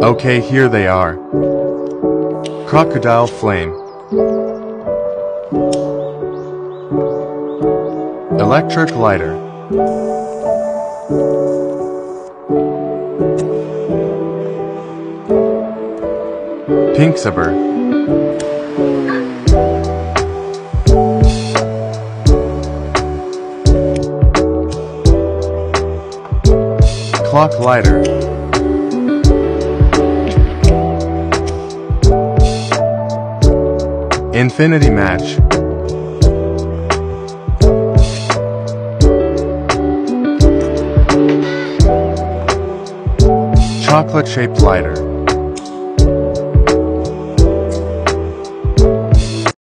Okay, here they are. Crocodile flame. Electric lighter. Pink Clock lighter. Infinity match. Chocolate shaped lighter.